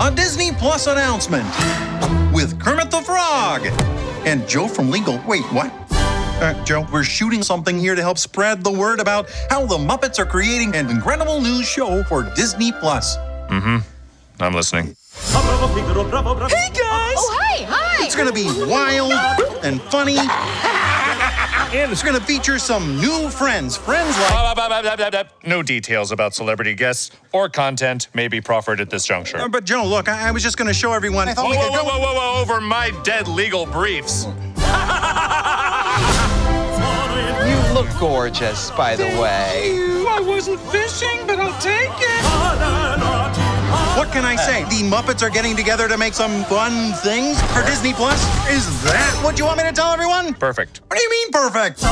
a Disney Plus announcement with Kermit the Frog and Joe from Legal. Wait, what? Uh, Joe, we're shooting something here to help spread the word about how the Muppets are creating an incredible new show for Disney Plus. Mm-hmm. I'm listening. Hey guys! Oh, hi, hi! It's gonna be wild and funny. And it's gonna feature some new friends. Friends like. No details about celebrity guests or content may be proffered at this juncture. Uh, but Joe, look, I, I was just gonna show everyone. I thought Whoa, we whoa, whoa, whoa, whoa, whoa, over my dead legal briefs. You look gorgeous, by the way. I wasn't fishing, but I'll take it. What can I say? The Muppets are getting together to make some fun things for Disney Plus? Is that what you want me to tell everyone? Perfect. What do you mean perfect?